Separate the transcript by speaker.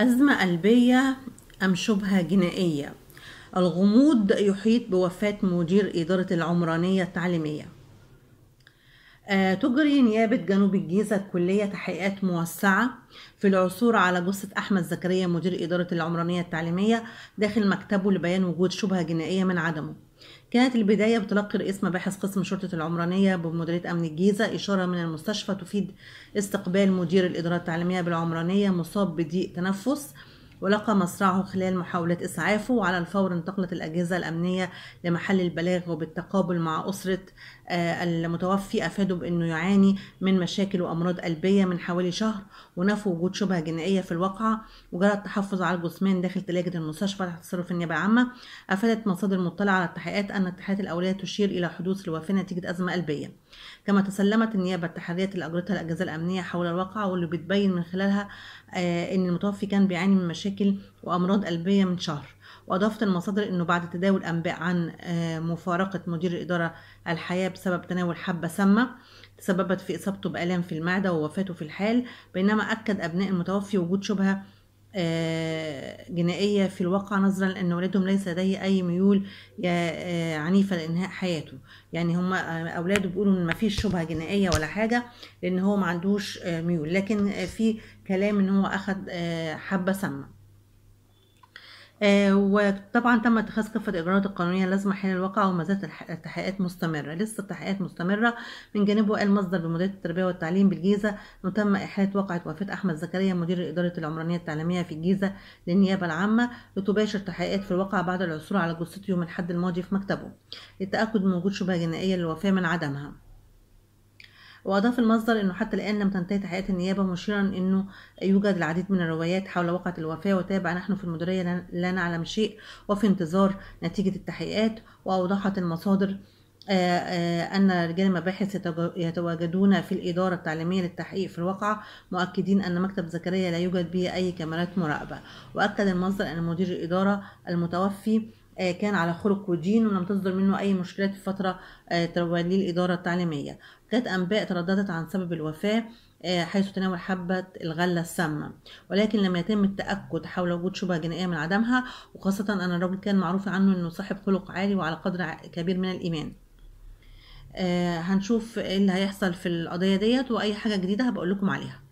Speaker 1: أزمة قلبية أم شبهة جنائية؟ الغموض يحيط بوفاة مدير إدارة العمرانية التعليمية. تجري نيابة جنوب الجيزة الكلية تحقيقات موسعة في العثور على جثة أحمد زكريا مدير إدارة العمرانية التعليمية داخل مكتبه لبيان وجود شبهة جنائية من عدمه. كانت البداية بتلقي رئيس مباحث قسم شرطة العمرانية بمديرية أمن الجيزة إشارة من المستشفى تفيد استقبال مدير الإدارة التعليمية بالعمرانية مصاب بضيق تنفس. ولقى مصرعه خلال محاولة إسعافه وعلى الفور انتقلت الأجهزة الأمنية لمحل البلاغ وبالتقابل مع أسرة آه، المتوفي أفادوا بأنه يعاني من مشاكل وأمراض قلبية من حوالي شهر ونفوا وجود شبهة جنائية في الواقعة. وجرى التحفظ على الجثمان داخل ثلاجة المستشفى تحت تصرف النيابة العامة. أفادت مصادر مطلعة على التحقيقات أن التحقيقات الأولية تشير إلى حدوث الوفاة نتيجة أزمة قلبية. كما تسلمت النيابة التحريات اللي أجرتها الأجهزة الأمنية حول الواقعة واللي بتبين من خلالها آه، أن المتوفي كان بيعاني من مشاكل وأمراض قلبية من شهر. وأضافت المصادر أنه بعد تداول أنباء عن آه، مفارقة مدير الإدارة الحياة بسبب تناول حبة سامة تسببت في إصابته بآلام في المعدة ووفاته في الحال بينما أكد أبناء المتوفي وجود شبهة آه، جنائية في الواقع نظرا لأن والدهم ليس لديه أي ميول آه، عنيفة لإنهاء حياته. يعني هم أولاده بيقولوا إن مفيش شبهة جنائية ولا حاجة لأن هو ما عندوش ميول. لكن في كلام إن هو أخد حبة سامة. وطبعا تم اتخاذ كافة الإجراءات القانونية اللازمة حين الواقع وما زالت التحقيقات مستمرة. لسه التحقيقات مستمرة من جانبه قال مصدر بمديرية التربية والتعليم بالجيزة أنه تم إحالة واقعة وفاة أحمد زكريا مدير إدارة العمرانية التعليمية في الجيزة للنيابة العامة لتباشر تحقيقات في الواقع بعد العثور على جثته يوم الأحد الماضي في مكتبه للتأكد من وجود شبهة جنائية للوفاة من عدمها. وأضاف المصدر أنه حتى الآن لم تنتهي تحقيقات النيابة مشيرا أنه يوجد العديد من الروايات حول وقعة الوفاة وتابع نحن في المديرية لا نعلم شيء وفي انتظار نتيجة التحقيقات. وأوضحت المصادر آه، آه، أن رجال المباحث يتواجدون في الإدارة التعليمية للتحقيق في الواقعة مؤكدين أن مكتب زكريا لا يوجد به أي كاميرات مراقبة. وأكد المصدر أن مدير الإدارة المتوفي كان على خلق ودين ولم تصدر منه أي مشكلات في فترة توليه الإدارة التعليمية. كانت أنباء ترددت عن سبب الوفاة آه، حيث تناول حبة الغلة السامة. ولكن لم يتم التأكد حول وجود شبهة جنائية من عدمها وخاصة أن الرجل كان معروف عنه أنه صاحب خلق عالي وعلى قدر كبير من الإيمان. آه، هنشوف إيه اللي هيحصل في القضية ديت وأي حاجة جديدة هبقول لكم عليها.